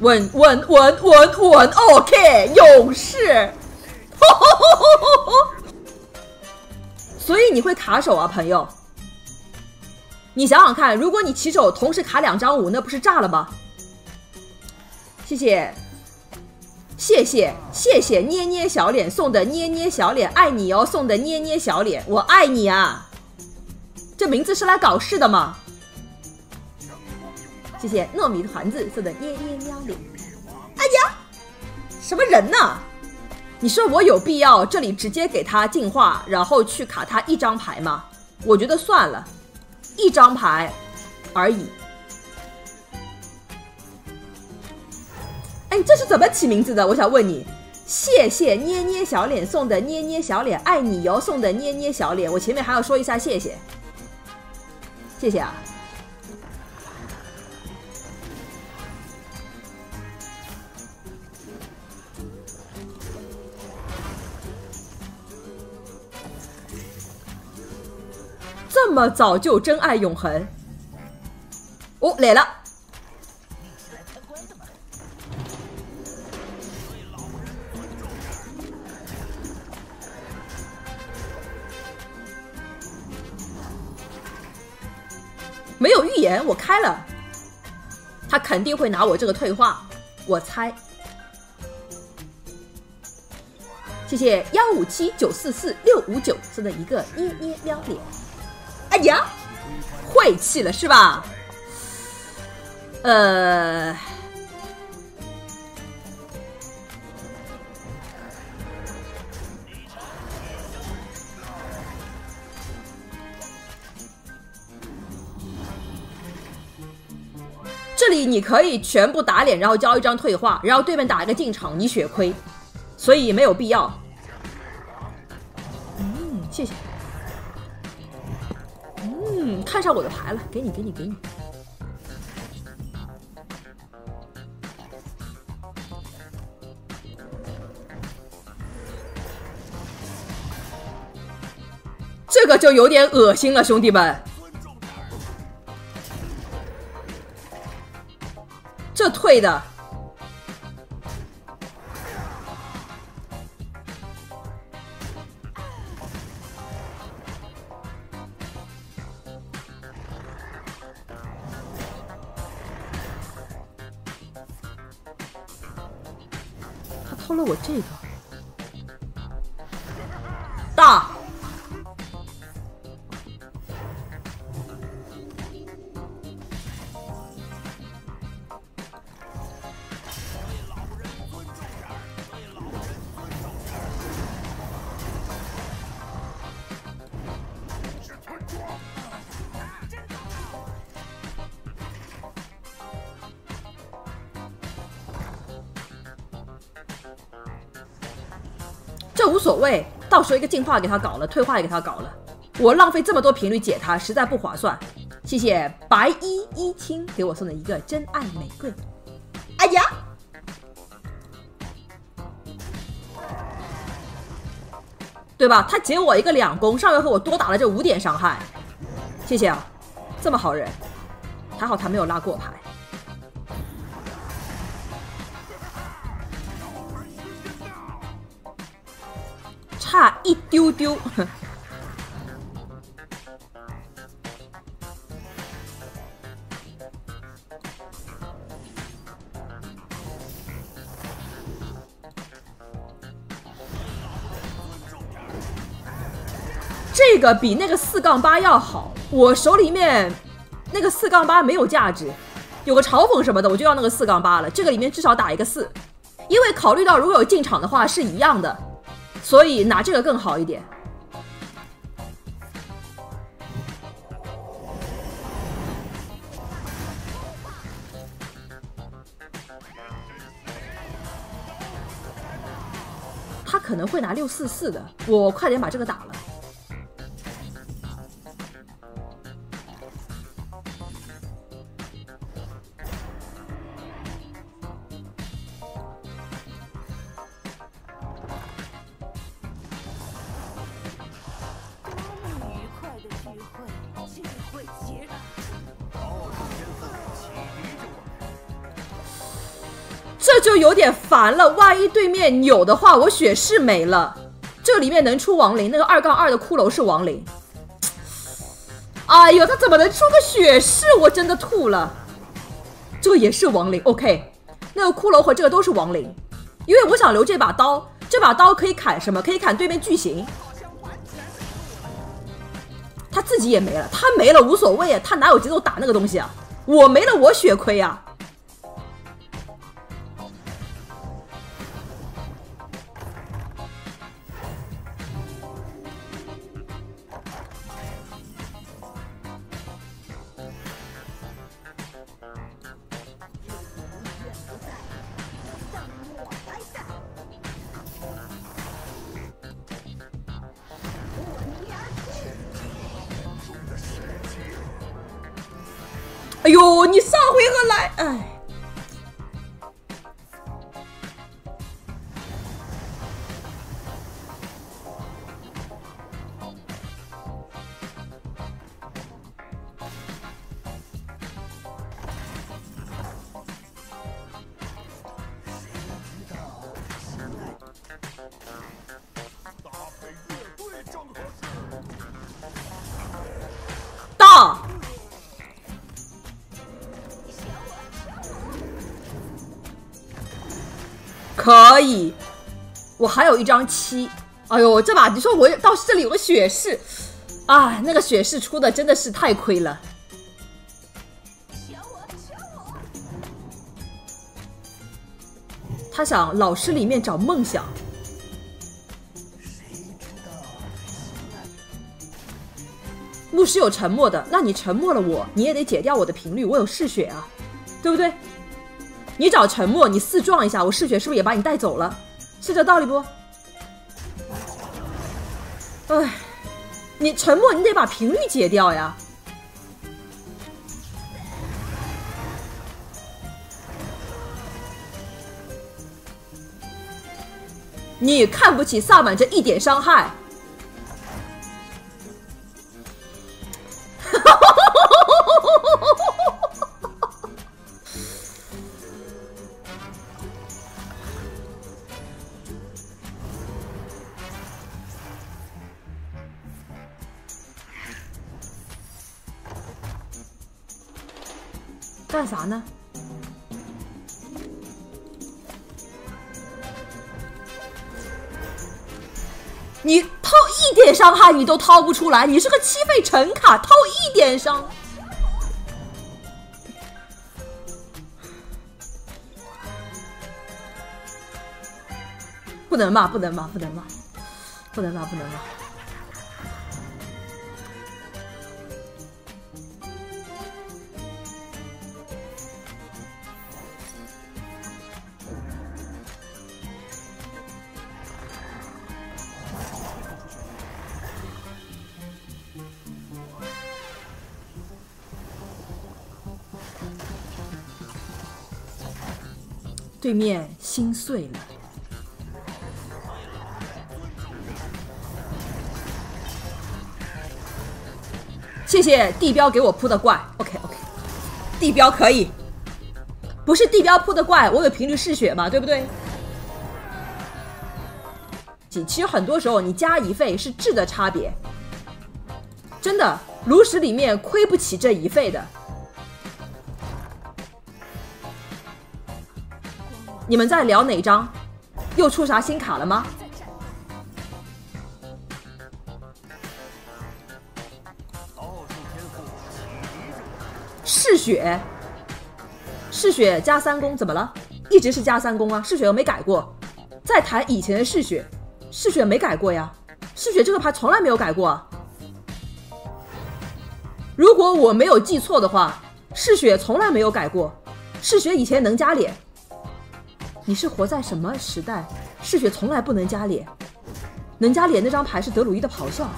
稳稳稳稳稳，OK，勇士。所以你会卡手啊，朋友。你想想看，如果你起手同时卡两张五，那不是炸了吗？谢谢，谢谢，谢谢捏捏小脸送的捏捏小脸，爱你哦送的捏捏小脸，我爱你啊！这名字是来搞事的吗？谢谢糯米团子送的捏捏喵脸，哎呀，什么人呢？你说我有必要这里直接给他进化，然后去卡他一张牌吗？我觉得算了。一张牌而已。哎，这是怎么起名字的？我想问你。谢谢捏捏小脸送的捏捏小脸，爱你哟送的捏捏小脸。我前面还要说一下谢谢，谢谢啊。么早就真爱永恒，哦来了，没有预言，我开了，他肯定会拿我这个退化，我猜。谢谢幺五七九四四六五九送的一个捏捏喵脸。呀，晦气了是吧？呃，这里你可以全部打脸，然后交一张退化，然后对面打一个进场，你血亏，所以没有必要。嗯，谢谢。嗯，看上我的牌了，给你，给你，给你。这个就有点恶心了，兄弟们。这退的。偷了我这个。谓，到时候一个进化给他搞了，退化也给他搞了，我浪费这么多频率解他，实在不划算。谢谢白衣衣青给我送的一个真爱玫瑰。哎呀，对吧？他解我一个两攻，上回和我多打了这五点伤害。谢谢啊，这么好人，还好他没有拉过牌。一丢丢，这个比那个四杠八要好。我手里面那个四杠八没有价值，有个嘲讽什么的，我就要那个四杠八了。这个里面至少打一个四，因为考虑到如果有进场的话是一样的。所以拿这个更好一点。他可能会拿六四四的，我快点把这个打了。这就有点烦了。万一对面扭的话，我血是没了。这里面能出亡灵，那个二杠二的骷髅是亡灵。哎呦，他怎么能出个血士？我真的吐了。这个也是亡灵，OK。那个骷髅和这个都是亡灵，因为我想留这把刀，这把刀可以砍什么？可以砍对面巨型。他自己也没了，他没了无所谓啊，他哪有节奏打那个东西啊？我没了，我血亏啊。合可以，我还有一张七。哎呦，这把你说我倒是这里有个血士，啊，那个血士出的真的是太亏了。他想老师里面找梦想。牧师有沉默的，那你沉默了我，你也得解掉我的频率，我有嗜血啊，对不对？你找沉默，你四撞一下，我嗜血是不是也把你带走了？是这道理不？哎，你沉默，你得把频率解掉呀。你看不起萨满这一点伤害？干啥呢？你掏一点伤害你都掏不出来，你是个七费橙卡，掏一点伤，不能骂，不能骂，不能骂，不能骂，不能骂。对面心碎了，谢谢地标给我铺的怪，OK OK，地标可以，不是地标铺的怪，我有频率嗜血嘛，对不对？其实很多时候你加一费是质的差别，真的炉石里面亏不起这一费的。你们在聊哪张？又出啥新卡了吗？嗜血，嗜血加三攻怎么了？一直是加三攻啊，嗜血又没改过。再谈以前的嗜血，嗜血没改过呀，嗜血这个牌从来没有改过。如果我没有记错的话，嗜血从来没有改过，嗜血以前能加脸。你是活在什么时代？嗜血从来不能加脸，能加脸那张牌是德鲁伊的咆哮。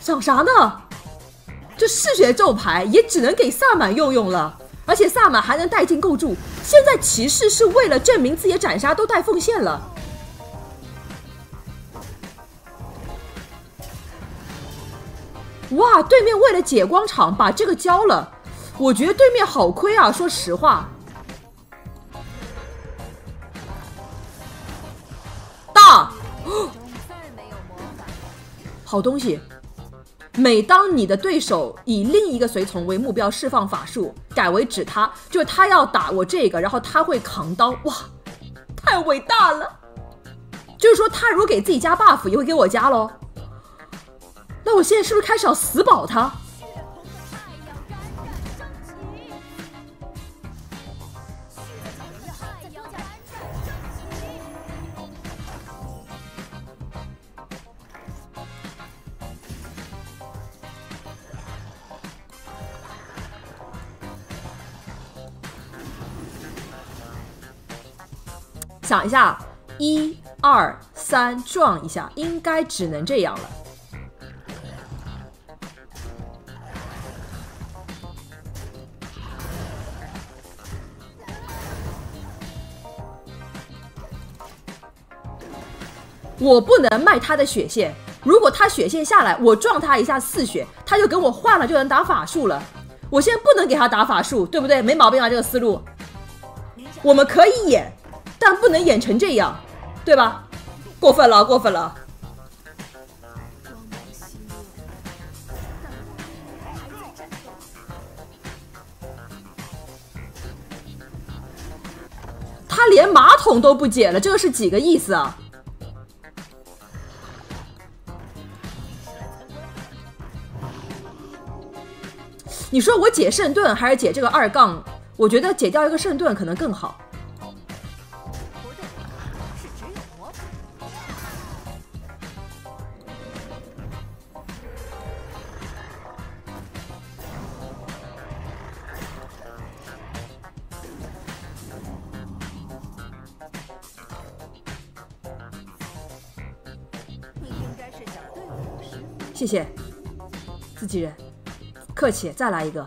想啥呢？这嗜血咒牌也只能给萨满用用了，而且萨满还能带进构筑。现在骑士是为了证明自己的斩杀都带奉献了。哇，对面为了解光场把这个交了，我觉得对面好亏啊，说实话。大，好东西。每当你的对手以另一个随从为目标释放法术，改为指他，就是他要打我这个，然后他会扛刀。哇，太伟大了！就是说，他如果给自己加 buff，也会给我加喽。那我现在是不是开始要死保他？想一下，一二三，撞一下，应该只能这样了。我不能卖他的血线，如果他血线下来，我撞他一下四血，他就跟我换了，就能打法术了。我现在不能给他打法术，对不对？没毛病啊，这个思路。我们可以演。但不能演成这样，对吧？过分了，过分了！他连马桶都不解了，这个是几个意思啊？你说我解圣盾还是解这个二杠？我觉得解掉一个圣盾可能更好。谢谢，自己人，客气，再来一个，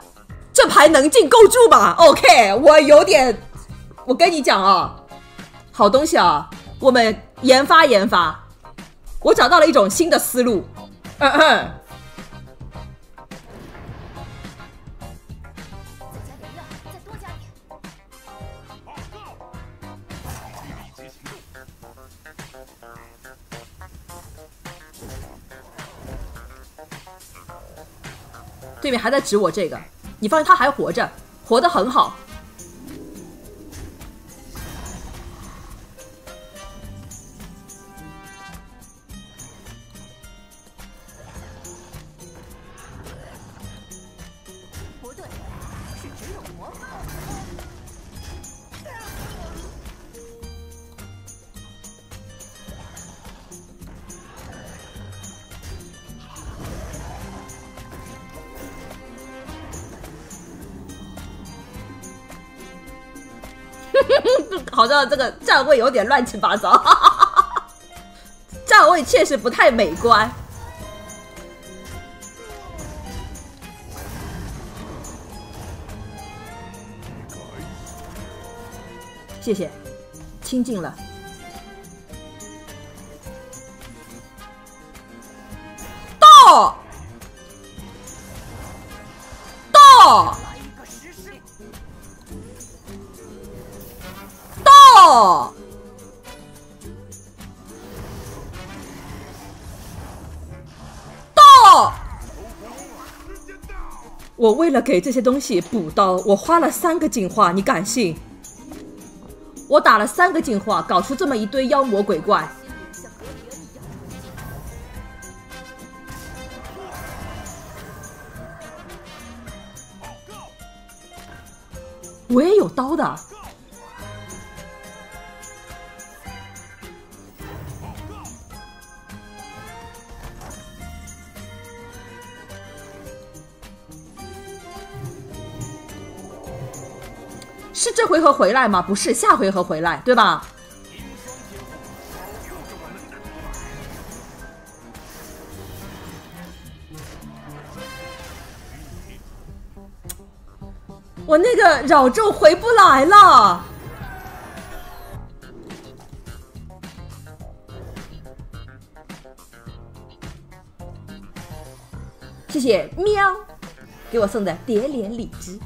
这牌能进够住吧？OK，我有点，我跟你讲啊，好东西啊，我们研发研发，我找到了一种新的思路，嗯嗯。还在指我这个，你放心，他还活着，活得很好。好像这个站位有点乱七八糟，站位确实不太美观。谢谢，清静了。到，到。我为了给这些东西补刀，我花了三个进化，你敢信？我打了三个进化，搞出这么一堆妖魔鬼怪。我也有刀的。回合回来吗？不是，下回合回来，对吧？我那个扰咒回不来了。谢谢喵给我送的蝶莲荔枝。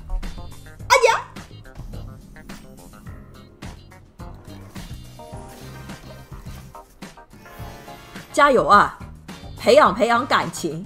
加油啊！培养培养感情。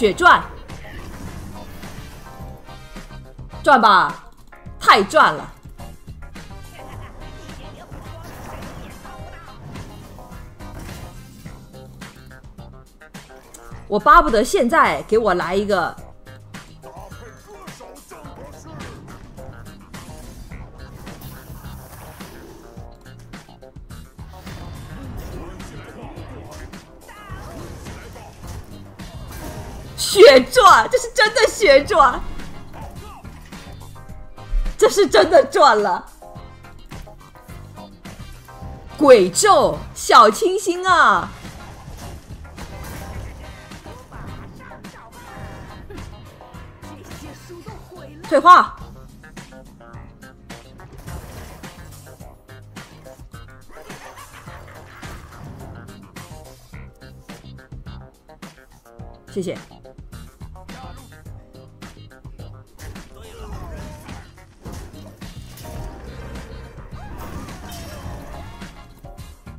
血赚，赚吧，太赚了！我巴不得现在给我来一个。血赚，这是真的血赚，这是真的赚了。鬼咒，小清新啊！退化，谢谢。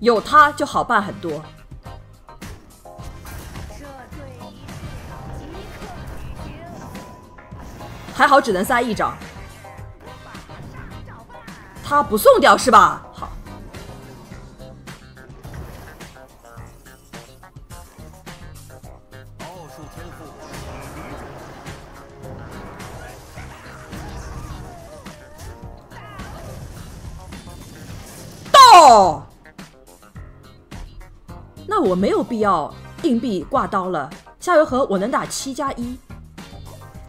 有他就好办很多。还好只能塞一张，他不送掉是吧？必要硬币挂刀了。下回合我能打七加一，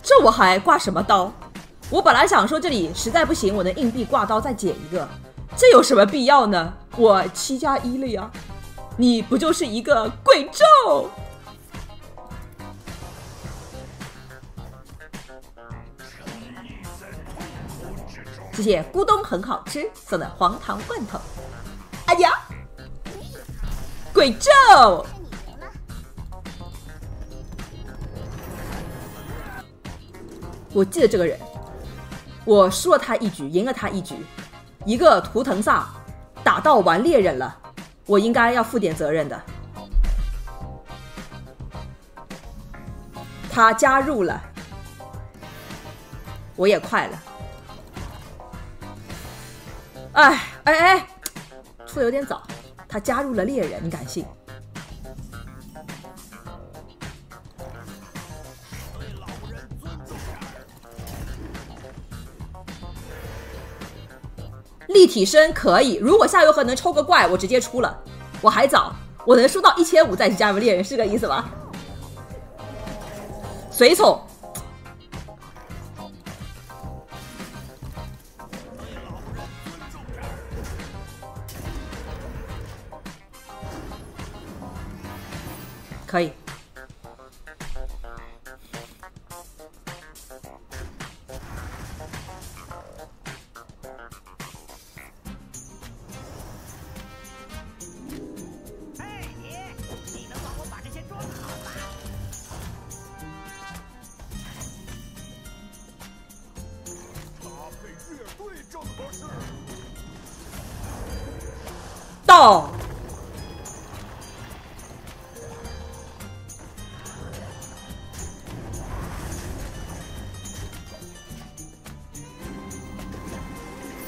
这我还挂什么刀？我本来想说这里实在不行，我能硬币挂刀再捡一个，这有什么必要呢？我七加一了呀，你不就是一个鬼咒？谢谢咕咚很好吃送的黄糖罐头。鬼咒！我记得这个人，我输了他一局，赢了他一局，一个图腾萨打到玩猎人了，我应该要负点责任的。他加入了，我也快了。哎哎哎，出的有点早。他加入了猎人，你敢信？立体声可以，如果下回合能抽个怪，我直接出了。我还早，我能输到一千五再去加入猎人，是个意思吧？随从。可以。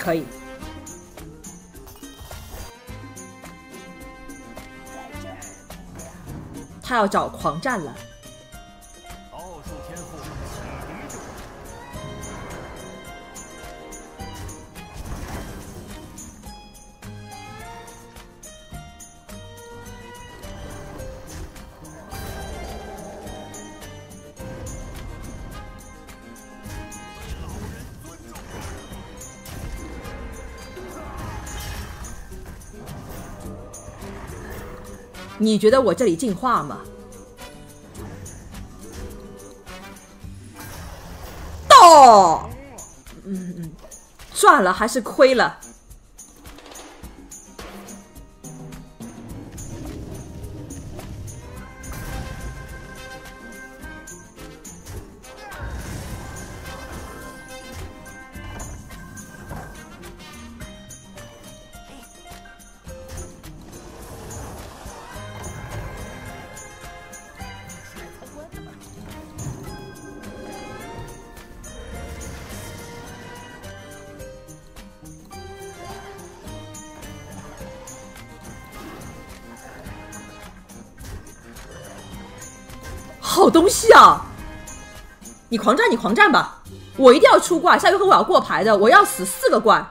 可以，他要找狂战了。你觉得我这里进化吗？到，嗯嗯，赚了还是亏了？好东西啊！你狂战，你狂战吧！我一定要出怪，下回合我要过牌的，我要死四个怪。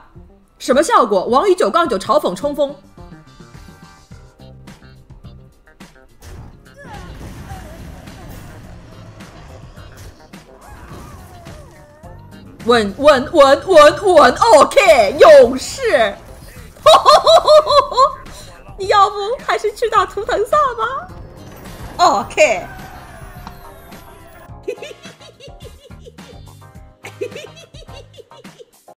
什么效果？王宇九杠九嘲讽冲锋，稳稳稳稳稳，OK，勇士。你要不还是去打图腾萨吧？OK。